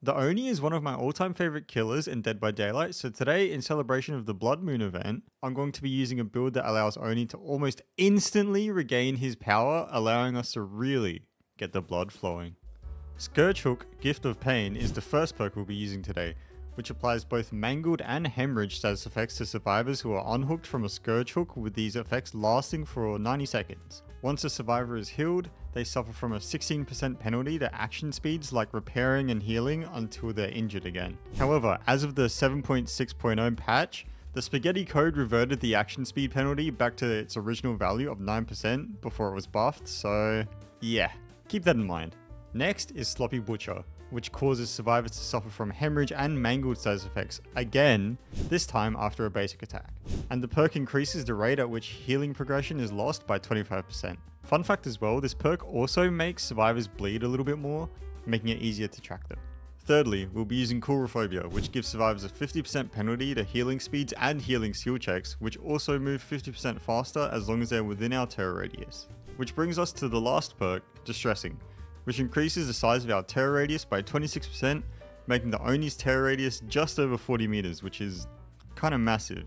The Oni is one of my all-time favorite killers in Dead by Daylight, so today, in celebration of the Blood Moon event, I'm going to be using a build that allows Oni to almost instantly regain his power, allowing us to really get the blood flowing. Scourge Hook, Gift of Pain, is the first perk we'll be using today, which applies both Mangled and Hemorrhage status effects to survivors who are unhooked from a Scourge Hook with these effects lasting for 90 seconds. Once a survivor is healed, they suffer from a 16% penalty to action speeds like repairing and healing until they're injured again. However, as of the 7.6.0 patch, the Spaghetti code reverted the action speed penalty back to its original value of 9% before it was buffed, so yeah, keep that in mind. Next is Sloppy Butcher, which causes survivors to suffer from hemorrhage and mangled status effects, again, this time after a basic attack. And the perk increases the rate at which healing progression is lost by 25%. Fun fact as well, this perk also makes survivors bleed a little bit more, making it easier to track them. Thirdly, we'll be using Coulrophobia, which gives survivors a 50% penalty to healing speeds and healing skill checks, which also move 50% faster as long as they're within our terror radius. Which brings us to the last perk, Distressing, which increases the size of our terror radius by 26%, making the Oni's terror radius just over 40 meters, which is kind of massive.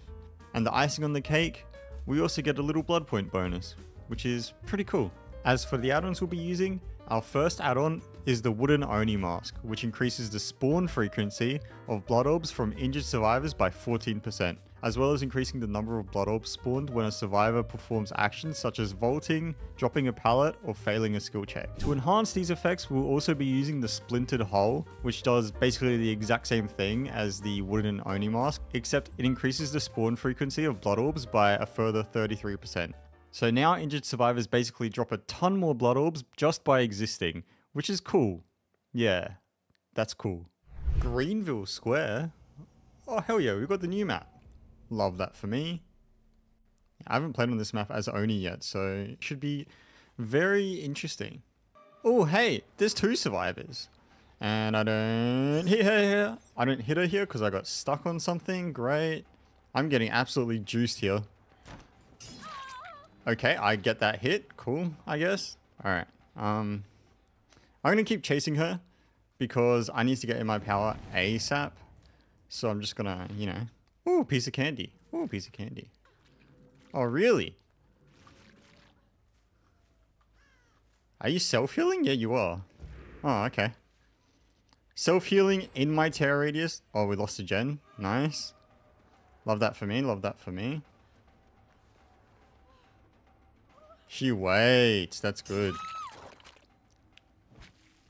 And the icing on the cake, we also get a little blood point bonus, which is pretty cool. As for the add-ons we'll be using, our first add-on is the Wooden Oni Mask, which increases the spawn frequency of blood orbs from injured survivors by 14% as well as increasing the number of blood orbs spawned when a survivor performs actions such as vaulting, dropping a pallet, or failing a skill check. To enhance these effects, we'll also be using the Splintered Hull, which does basically the exact same thing as the Wooden Oni mask, except it increases the spawn frequency of blood orbs by a further 33%. So now injured survivors basically drop a ton more blood orbs just by existing, which is cool. Yeah, that's cool. Greenville Square? Oh hell yeah, we've got the new map. Love that for me. I haven't played on this map as Oni yet, so it should be very interesting. Oh, hey, there's two survivors. And I don't hit her here. I don't hit her here because I got stuck on something. Great. I'm getting absolutely juiced here. Okay, I get that hit. Cool, I guess. Alright. Um, I'm going to keep chasing her because I need to get in my power ASAP. So I'm just going to, you know, Ooh, piece of candy. Ooh, piece of candy. Oh, really? Are you self-healing? Yeah, you are. Oh, okay. Self-healing in my terror radius. Oh, we lost a gen. Nice. Love that for me. Love that for me. She waits. That's good.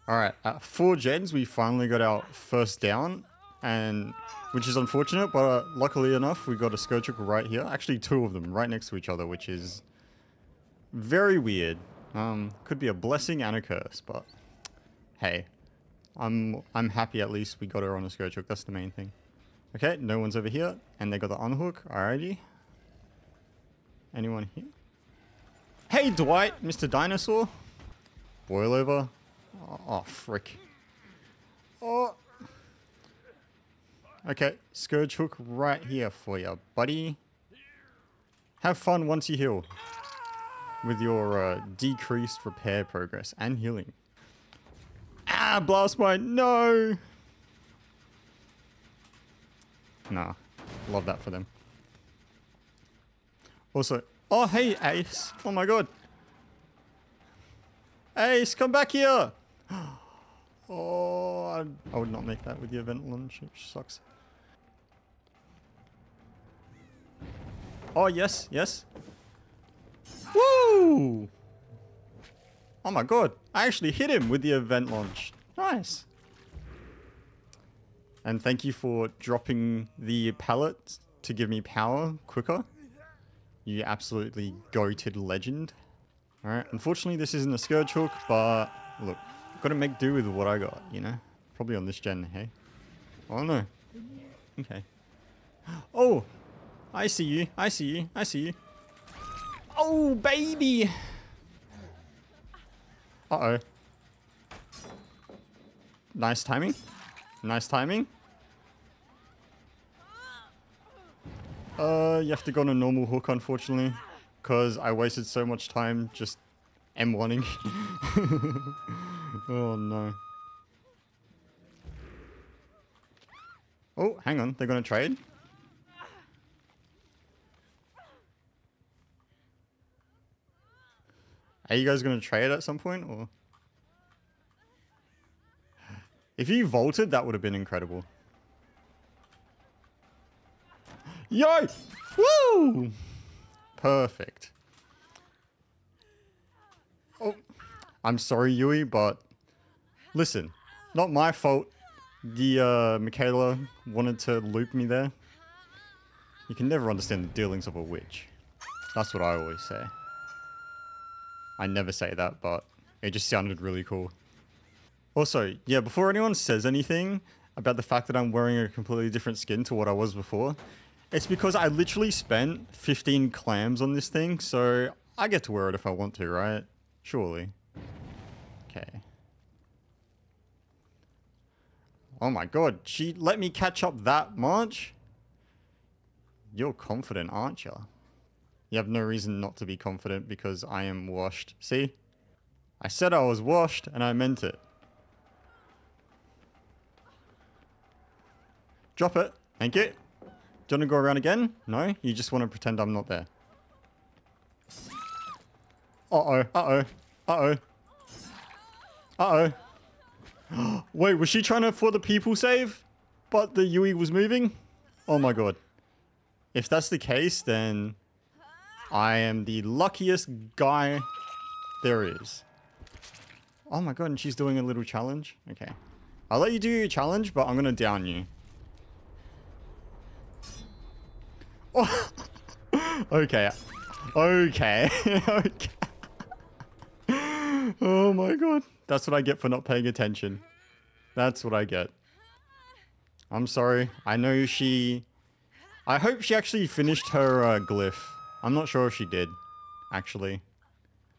Alright, at four gens, we finally got our first down. And which is unfortunate, but uh, luckily enough, we got a Scourge right here. Actually, two of them right next to each other, which is very weird. Um, could be a blessing and a curse, but hey, I'm I'm happy at least we got her on a Scourge That's the main thing. Okay, no one's over here, and they got the unhook. Alrighty. Anyone here? Hey, Dwight, Mr. Dinosaur. Boil over. Oh, oh frick. Oh, Okay, Scourge Hook right here for you, buddy. Have fun once you heal. With your uh, decreased repair progress and healing. Ah, Blast Mine, no! Nah, love that for them. Also, oh hey Ace, oh my god. Ace, come back here! Oh, I, I would not make that with the event launch, which sucks. Oh, yes, yes. Woo! Oh my god, I actually hit him with the event launch. Nice. And thank you for dropping the pallet to give me power quicker. You absolutely goated legend. Alright, unfortunately this isn't a Scourge Hook, but look, Gotta make do with what I got, you know? Probably on this gen, hey? Oh no. Okay. Oh! I see you. I see you. I see you. Oh, baby! Uh-oh. Nice timing. Nice timing. Uh, you have to go on a normal hook, unfortunately. Because I wasted so much time just M1ing. oh no. Oh, hang on. They're going to trade? Are you guys going to trade at some point, or? If you vaulted, that would have been incredible. Yo! Woo! Perfect. Oh, I'm sorry, Yui, but listen, not my fault. The uh, Mikaela wanted to loop me there. You can never understand the dealings of a witch. That's what I always say. I never say that, but it just sounded really cool. Also, yeah, before anyone says anything about the fact that I'm wearing a completely different skin to what I was before, it's because I literally spent 15 clams on this thing, so I get to wear it if I want to, right? Surely. Oh my god, she let me catch up that much? You're confident, aren't you? You have no reason not to be confident because I am washed. See? I said I was washed and I meant it. Drop it. Thank you. Do you want to go around again? No? You just want to pretend I'm not there. Uh-oh. Uh-oh. Uh-oh. Uh-oh. Wait, was she trying to for the people save? But the Yui was moving? Oh my god. If that's the case, then I am the luckiest guy there is. Oh my god, and she's doing a little challenge? Okay. I'll let you do your challenge, but I'm gonna down you. Oh. okay. Okay. okay. oh my god. That's what I get for not paying attention. That's what I get. I'm sorry. I know she... I hope she actually finished her uh, glyph. I'm not sure if she did, actually.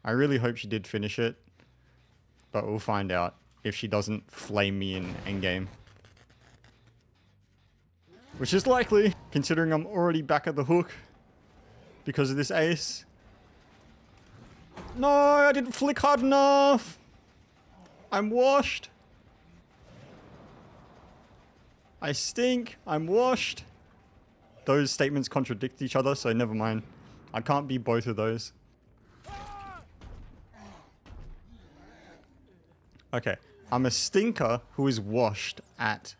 I really hope she did finish it. But we'll find out if she doesn't flame me in endgame. Which is likely, considering I'm already back at the hook because of this ace. No, I didn't flick hard enough. I'm washed. I stink. I'm washed. Those statements contradict each other, so never mind. I can't be both of those. Okay. I'm a stinker who is washed at...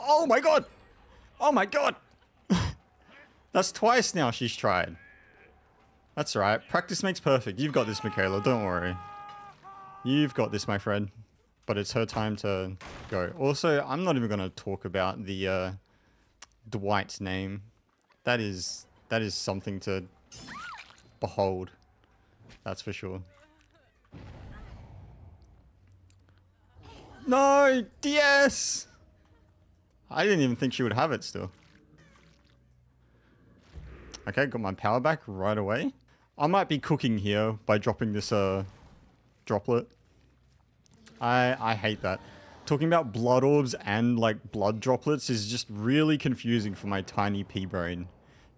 Oh my god! Oh my god! That's twice now she's tried. That's right. Practice makes perfect. You've got this, Mikaela. Don't worry. You've got this, my friend. But it's her time to go. Also, I'm not even going to talk about the uh, Dwight's name. That is that is something to behold. That's for sure. No! DS! I didn't even think she would have it still. Okay, got my power back right away. I might be cooking here by dropping this uh, droplet. I, I hate that. Talking about blood orbs and like blood droplets is just really confusing for my tiny pea brain.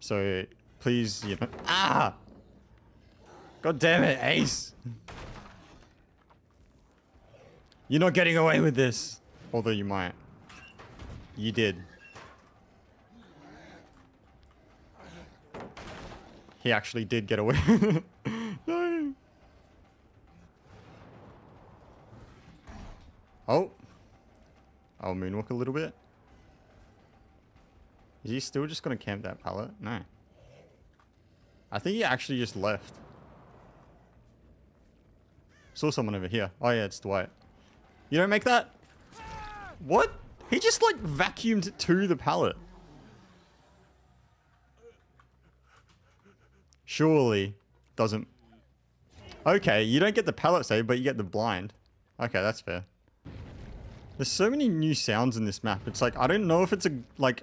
So please, you know. Ah! God damn it, Ace! You're not getting away with this. Although you might. You did. He actually did get away. no. Oh. I'll moonwalk a little bit. Is he still just going to camp that pallet? No. I think he actually just left. Saw someone over here. Oh yeah, it's Dwight. You don't make that? What? He just like vacuumed to the pallet. Surely doesn't... Okay, you don't get the pallet save, but you get the blind. Okay, that's fair. There's so many new sounds in this map. It's like, I don't know if it's a, like,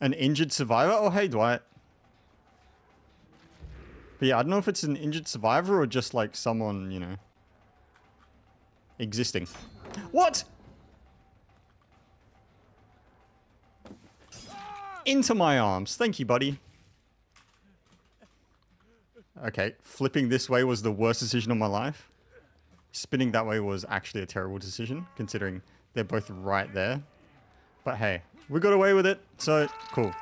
an injured survivor. Oh, hey, Dwight. But yeah, I don't know if it's an injured survivor or just like someone, you know, existing. What? Into my arms. Thank you, buddy. Okay, flipping this way was the worst decision of my life. Spinning that way was actually a terrible decision, considering they're both right there. But hey, we got away with it, so cool.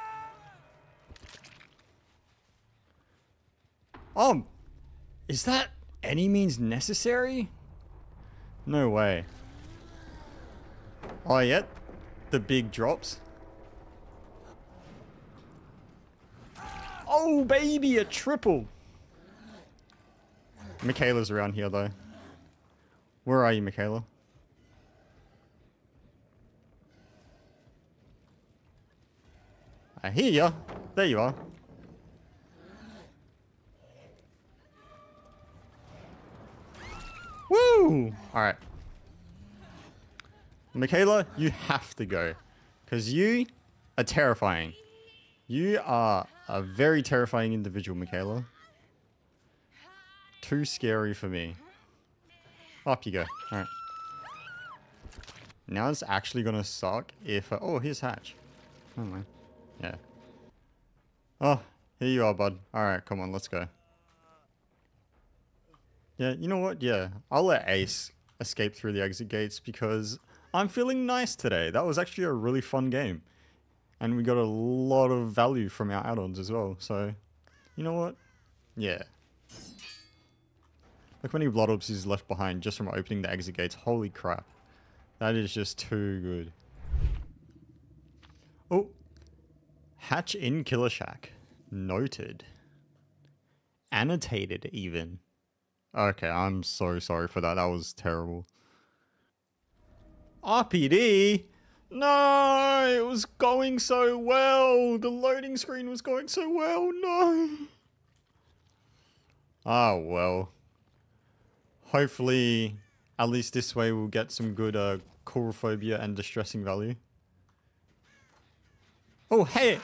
Oh, is that any means necessary? No way. Oh, yet the big drops. Oh, baby, a triple. Mikaela's around here, though. Where are you, Mikaela? I hear ya. There you are. Woo! Alright. Mikaela, you have to go. Because you are terrifying. You are a very terrifying individual, Mikaela. Too scary for me. Up you go. Alright. Now it's actually gonna suck if... Uh, oh, here's Hatch. Oh my. Yeah. Oh, here you are, bud. Alright, come on, let's go. Yeah, you know what? Yeah, I'll let Ace escape through the exit gates because I'm feeling nice today. That was actually a really fun game. And we got a lot of value from our add-ons as well. So, you know what? Yeah. Look how many Blood Orbs is left behind just from opening the exit gates. Holy crap. That is just too good. Oh. Hatch in Killer Shack. Noted. Annotated even. Okay, I'm so sorry for that. That was terrible. RPD? No, it was going so well. The loading screen was going so well. No. Ah, well. Hopefully, at least this way we'll get some good uh, coulrophobia and distressing value. Oh, hey!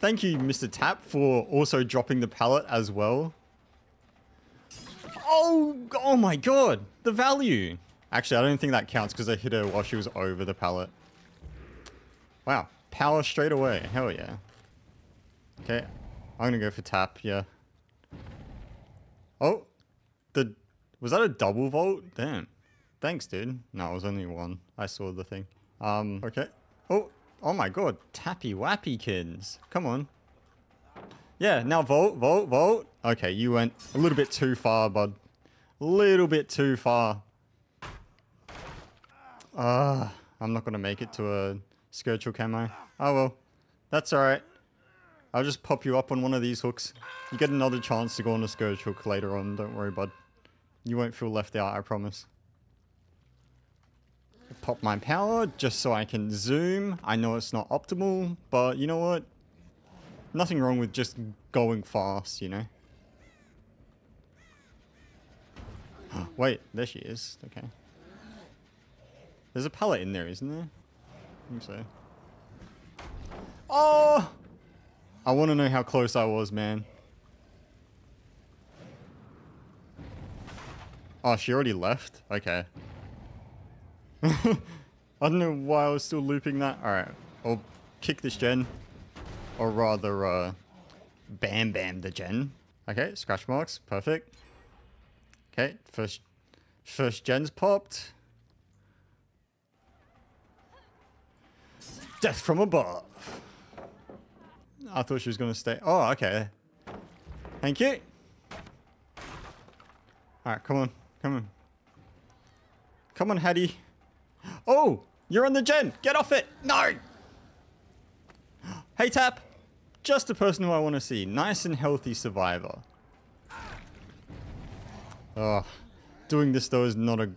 Thank you, Mr. Tap, for also dropping the pallet as well. Oh, oh my god, the value. Actually, I don't think that counts because I hit her while she was over the pallet. Wow, power straight away. Hell yeah. Okay, I'm gonna go for tap, yeah. Oh, the was that a double vault? Damn. Thanks, dude. No, it was only one. I saw the thing. Um, okay. Oh, oh my god. Tappy wappy kids. Come on. Yeah, now vote, vote, vote. Okay, you went a little bit too far, bud. A little bit too far. Ah, uh, I'm not going to make it to a Scourge camo. Oh well, that's alright. I'll just pop you up on one of these hooks. You get another chance to go on a Hook later on, don't worry bud. You won't feel left out, I promise. Pop my power just so I can zoom. I know it's not optimal, but you know what? Nothing wrong with just going fast, you know? Wait, there she is. Okay. There's a pallet in there, isn't there? I think so. Oh! I want to know how close I was, man. Oh, she already left? Okay. I don't know why I was still looping that. Alright, I'll kick this gen. Or rather, uh, bam bam the gen. Okay, scratch marks, perfect. Okay, first, first gen's popped. Death from above. I thought she was going to stay. Oh, okay. Thank you. Alright, come on. Come on. Come on, Hattie. Oh, you're on the gen. Get off it. No. Hey, Tap. Just the person who I want to see. Nice and healthy survivor. Oh, doing this though is not a...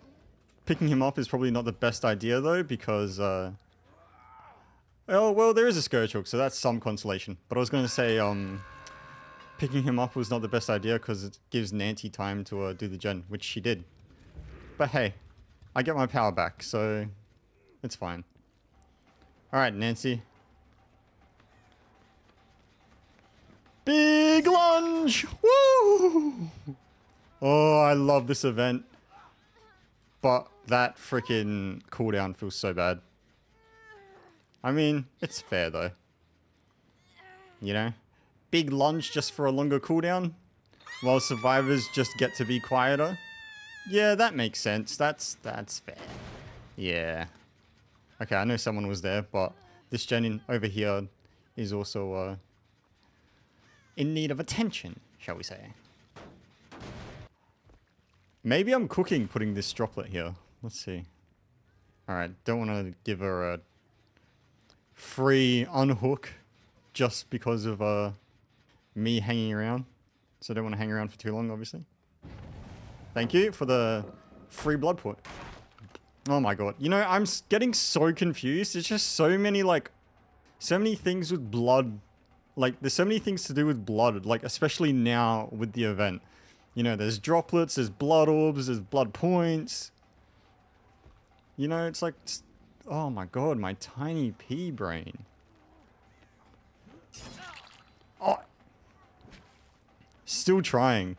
Picking him up is probably not the best idea though, because... Uh, oh, well, there is a Scourge Hook, so that's some consolation. But I was going to say, um... Picking him up was not the best idea because it gives Nancy time to uh, do the gen, which she did. But hey, I get my power back, so it's fine. Alright, Nancy. Big lunge! Woo! Oh, I love this event. But that freaking cooldown feels so bad. I mean, it's fair though. You know? Big lunge just for a longer cooldown? While survivors just get to be quieter? Yeah, that makes sense. That's that's fair. Yeah. Okay, I know someone was there, but this gen over here is also uh, in need of attention, shall we say. Maybe I'm cooking putting this droplet here. Let's see. Alright, don't want to give her a free unhook just because of uh, me hanging around. So I don't want to hang around for too long, obviously. Thank you for the free blood put. Oh my god. You know, I'm getting so confused. There's just so many, like, so many things with blood. Like, there's so many things to do with blood, like, especially now with the event. You know, there's droplets, there's blood orbs, there's blood points. You know, it's like, oh my god, my tiny pea brain. Oh! Still trying.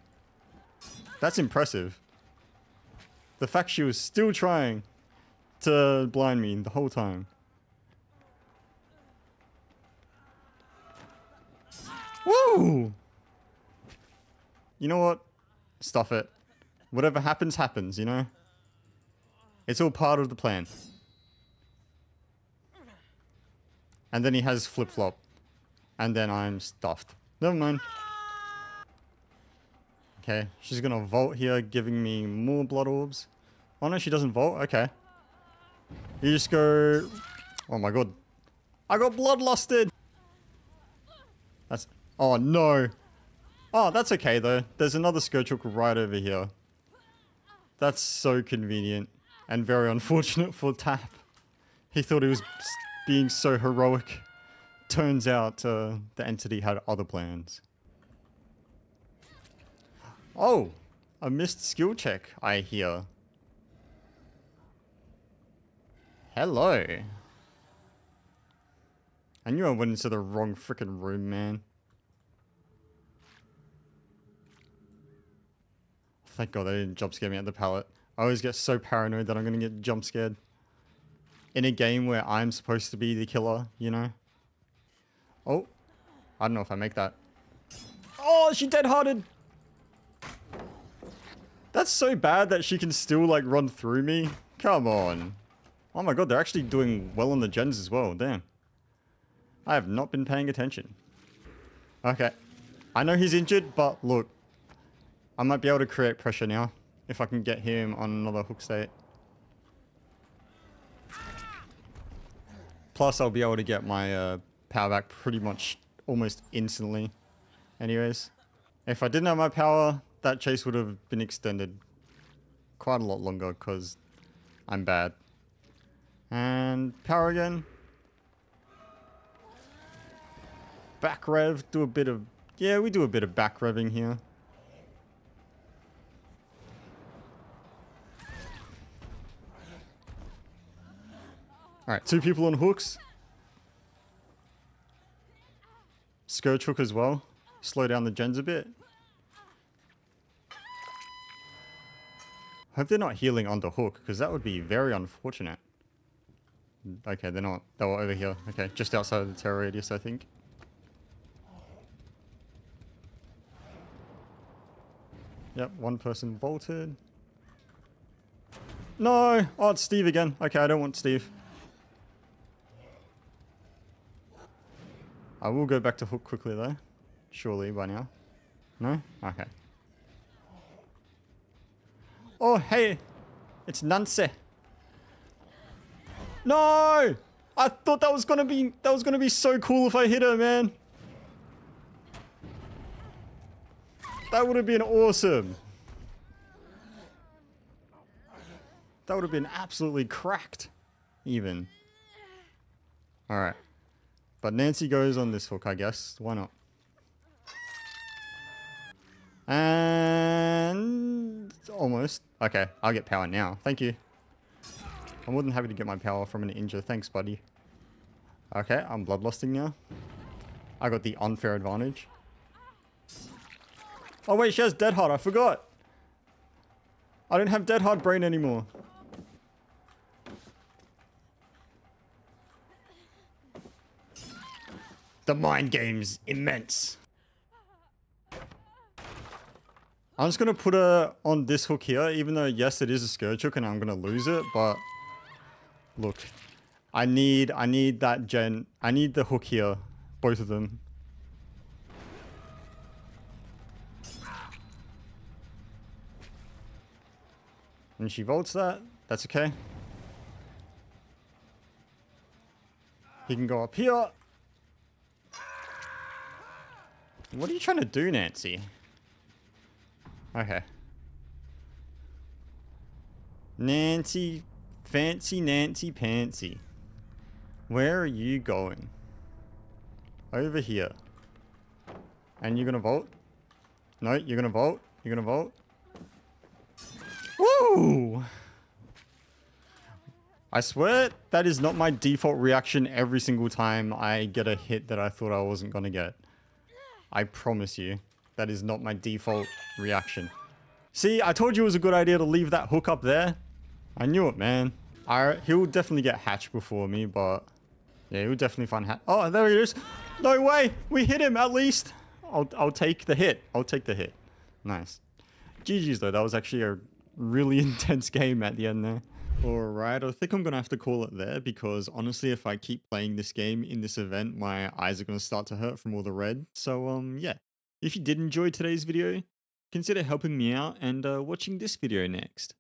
That's impressive. The fact she was still trying to blind me the whole time. Woo! You know what? Stuff it. Whatever happens, happens, you know? It's all part of the plan. And then he has flip-flop. And then I'm stuffed. Never mind. Okay, she's gonna vault here, giving me more blood orbs. Oh no, she doesn't vault? Okay. You just go... Oh my god. I got bloodlusted! That's... Oh no! Oh, that's okay though. There's another Scourgehook right over here. That's so convenient. And very unfortunate for Tap. He thought he was being so heroic. Turns out uh, the entity had other plans. Oh! A missed skill check, I hear. Hello. I knew I went into the wrong freaking room, man. Thank god they didn't jump scare me at the pallet. I always get so paranoid that I'm gonna get jump scared. In a game where I'm supposed to be the killer, you know? Oh. I don't know if I make that. Oh, she dead-hearted! That's so bad that she can still, like, run through me. Come on. Oh my god, they're actually doing well on the gens as well. Damn. I have not been paying attention. Okay. I know he's injured, but look. I might be able to create pressure now. If I can get him on another hook state. Plus, I'll be able to get my uh, power back pretty much almost instantly. Anyways. If I didn't have my power, that chase would have been extended quite a lot longer because I'm bad. And power again. Back rev, do a bit of... Yeah, we do a bit of back revving here. Alright, two people on hooks. Scourge hook as well. Slow down the gens a bit. Hope they're not healing on the hook, because that would be very unfortunate. Okay, they're not. They were over here. Okay, just outside of the terror radius, I think. Yep, one person vaulted. No! Oh, it's Steve again. Okay, I don't want Steve. I will go back to hook quickly though. Surely by now. No? Okay. Oh, hey! It's Nancy. No! I thought that was gonna be that was gonna be so cool if I hit her, man. That would have been awesome. That would have been absolutely cracked. Even. Alright. But Nancy goes on this hook, I guess. Why not? And... Almost. Okay, I'll get power now. Thank you. I'm more than happy to get my power from an injure. Thanks, buddy. Okay, I'm bloodlusting now. I got the unfair advantage. Oh wait, she has dead hard. I forgot. I don't have dead hard brain anymore. The mind game's immense. I'm just going to put her on this hook here, even though, yes, it is a Scourge hook and I'm going to lose it, but Look, I need I need that gen. I need the hook here. Both of them. And she volts that. That's okay. He can go up here. What are you trying to do, Nancy? Okay. Nancy, fancy Nancy Pantsy. Where are you going? Over here. And you're gonna vote? No, you're gonna vote? You're gonna vote? Woo! I swear that is not my default reaction every single time I get a hit that I thought I wasn't gonna get. I promise you, that is not my default reaction. See, I told you it was a good idea to leave that hook up there. I knew it, man. I, he'll definitely get hatched before me, but... Yeah, he'll definitely find hatch. Oh, there he is. No way! We hit him, at least! I'll, I'll take the hit. I'll take the hit. Nice. GG's, though. That was actually a really intense game at the end there. Alright, I think I'm going to have to call it there because honestly, if I keep playing this game in this event, my eyes are going to start to hurt from all the red. So, um, yeah. If you did enjoy today's video, consider helping me out and uh, watching this video next.